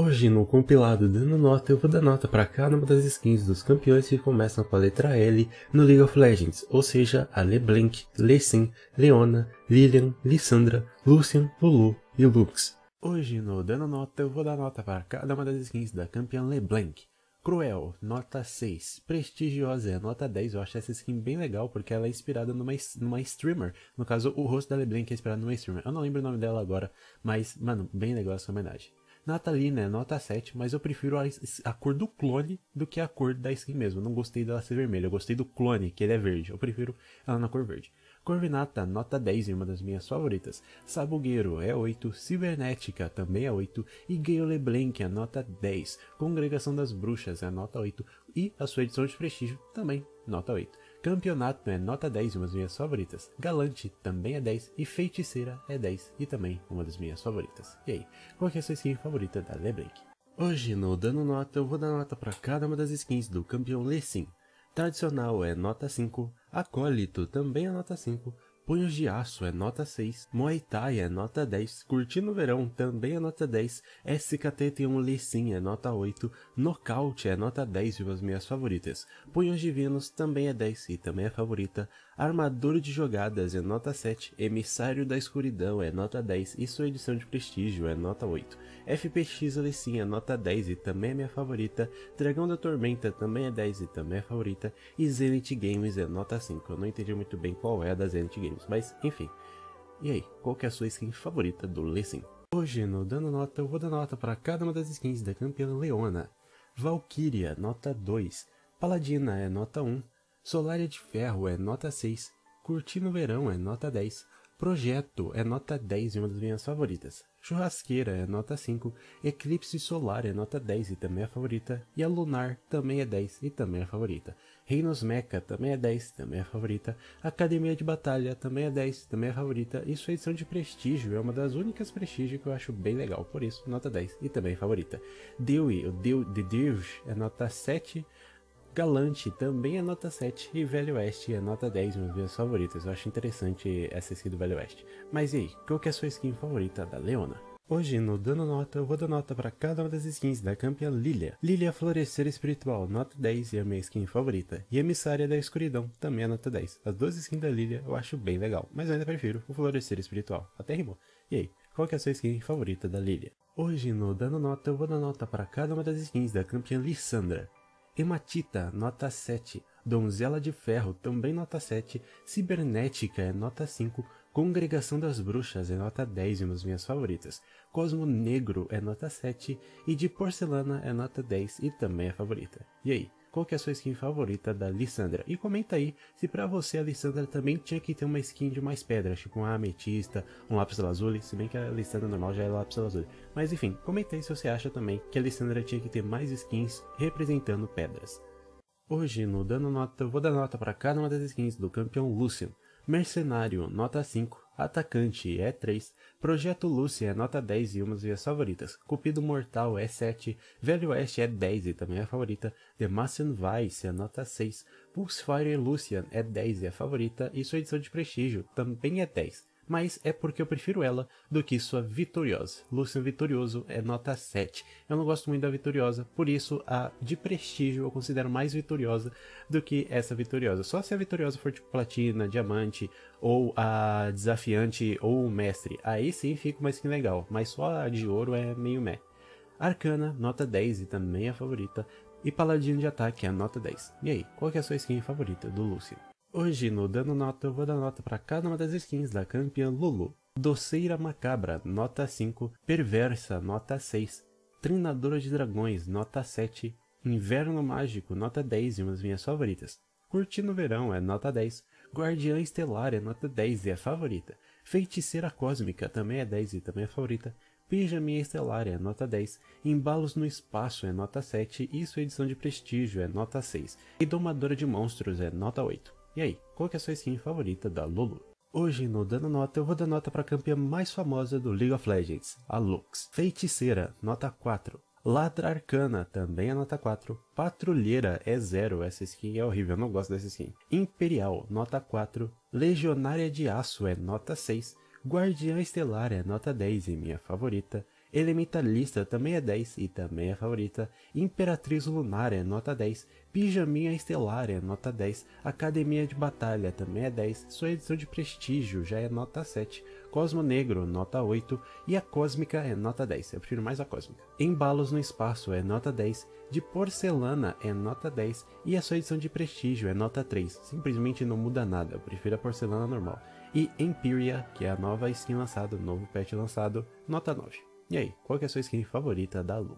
Hoje no compilado dando nota eu vou dar nota para cada uma das skins dos campeões que começam com a letra L no League of Legends, ou seja, a LeBlanc, Lee Leona, Lilian, Lissandra, Lucian, Lulu e Lux. Hoje no dando nota eu vou dar nota para cada uma das skins da campeã LeBlanc. Cruel, nota 6. Prestigiosa, nota 10. Eu acho essa skin bem legal porque ela é inspirada numa, numa streamer. No caso, o rosto da LeBlanc é inspirado numa streamer. Eu não lembro o nome dela agora, mas, mano, bem legal essa homenagem. Natalina é nota 7, mas eu prefiro a, a, cor do clone do que a cor da skin mesmo. Não gostei dela ser vermelha, eu gostei do clone, que ele é verde. Eu prefiro ela na cor verde. Corvinata, nota 10 e uma das minhas favoritas. Sabugueiro é 8, Cibernética também é 8 e Gale LeBlanc é nota 10. Congregação das Bruxas é nota 8 e a sua edição de prestígio também nota 8. Campeonato é nota 10, uma das minhas favoritas. Galante também é 10 e Feiticeira é 10 e também uma das minhas favoritas. E aí, qual é a sua skin favorita da LeBlanc? Hoje no Dando Nota eu vou dar nota para cada uma das skins do campeão Lecim. Tradicional é nota 5, Acólito também é nota 5, Punhos de Aço é nota 6, Muay Thai é nota 10, Curtindo o Verão também é nota 10, SKT tem um Sim é nota 8, Nocaute é nota 10 e uma das minhas favoritas, Punhos Divinos também é 10 e também é favorita, Armadura de Jogadas é nota 7, Emissário da Escuridão é nota 10 e sua edição de prestígio é nota 8, FPX Sim é nota 10 e também é minha favorita, Dragão da Tormenta também é 10 e também é favorita, e Zenith Games é nota 5, eu não entendi muito bem qual é a da Zenith Games mas enfim. E aí, qual que é a sua skin favorita do Lee Hoje, no Dando Nota, eu vou dar nota para cada uma das skins da campeã Leona. Valkyria, nota 2. Paladina é nota 1. Solária de Ferro é nota 6. Curtindo Verão é nota 10. Projeto é nota 10 e uma das minhas favoritas. Churrasqueira é nota 5, Eclipse Solar é nota 10 e também é favorita, e a Lunar também é 10 e também é favorita. Reinos Mecha também é 10, também é favorita. Academia de Batalha também é 10, também é favorita. E sua edição de prestígio é uma das únicas prestígios que eu acho bem legal, por isso, nota 10 e também é favorita. Dewey, o Dew, The Dirge é nota 7, Galante também é nota 7 e Velho Oeste é nota 10, uma das minhas favoritas. Eu acho interessante essa skin do Velho Oeste. Mas e aí, qual que é a sua skin favorita da Leona? Hoje, no Dando Nota, eu vou dar nota para cada uma das skins da campeã Lilia. Lilia Florescer Espiritual, nota 10 e a minha skin favorita. E Emissária da Escuridão, também é nota 10. As duas skins da Lilia eu acho bem legal, mas eu ainda prefiro o Florescer Espiritual. Até rimou. E aí, qual que é a sua skin favorita da Lilia? Hoje, no Dando Nota, eu vou dar nota para cada uma das skins da campeã Lissandra. Hematita, nota 7. Donzela de Ferro, também nota 7. Cibernética é nota 5. Congregação das Bruxas é nota 10 e uma das minhas favoritas. Cosmo Negro é nota 7. E de Porcelana é nota 10 e também é favorita. E aí, qual que é a sua skin favorita da Lissandra. E comenta aí se pra você a Lissandra também tinha que ter uma skin de mais pedras, tipo uma ametista, um lápis lazuli, se bem que a Lissandra normal já é lápis lazuli. Mas enfim, comenta aí se você acha também que a Lissandra tinha que ter mais skins representando pedras. Hoje, no Dando Nota, eu vou dar nota para cada uma das skins do campeão Lucian. Mercenário, nota 5. Atacante é 3, Projeto Lúcia é nota 10 e uma das minhas favoritas, Cupido Mortal é 7, Velho Oeste é 10 e também é favorita, The Massian Vice é nota 6, Pulsefire Lucian é 10 e é favorita, e sua edição de prestígio também é 10 mas é porque eu prefiro ela do que sua Vitoriosa. Lucian Vitorioso é nota 7. Eu não gosto muito da Vitoriosa, por isso a de prestígio eu considero mais vitoriosa do que essa Vitoriosa. Só se a Vitoriosa for tipo Platina, Diamante, ou a Desafiante, ou o Mestre. Aí sim fica uma skin legal, mas só a de ouro é meio meh. Arcana, nota 10 e também é a favorita. E Paladino de Ataque é a nota 10. E aí, qual é a sua skin favorita do Lucian? Hoje no Dando Nota eu vou dar nota para cada uma das skins da campeã Lulu. Doceira Macabra, nota 5. Perversa, nota 6. Treinadora de Dragões, nota 7. Inverno Mágico, nota 10 e uma das minhas favoritas. Curtindo o Verão é nota 10. Guardiã Estelar é nota 10 e é favorita. Feiticeira Cósmica também é 10 e também é favorita. Pijaminha Estelar é nota 10, Embalos no Espaço é nota 7 e sua edição de prestígio é nota 6. E Domadora de Monstros é nota 8. E aí, qual que é a sua skin favorita da Lulu? Hoje no Dando Nota eu vou dar nota para a campeã mais famosa do League of Legends, a Lux. Feiticeira, nota 4. Ladra Arcana, também é nota 4. Patrulheira é 0, essa skin é horrível, eu não gosto dessa skin. Imperial, nota 4. Legionária de Aço é nota 6. Guardiã Estelar é nota 10 e minha favorita. Elementalista também é 10 e também é favorita. Imperatriz Lunar é nota 10. Pijaminha Estelar é nota 10. Academia de Batalha também é 10. Sua edição de prestígio já é nota 7. Cosmo Negro, nota 8. E a Cósmica é nota 10. Eu prefiro mais a Cósmica. Embalos no Espaço é nota 10. De Porcelana é nota 10. E a sua edição de prestígio é nota 3. Simplesmente não muda nada. Eu prefiro a Porcelana normal. E Empiria, que é a nova skin lançada, o novo patch lançado, nota 9. E aí, qual é a sua skin favorita da Lu?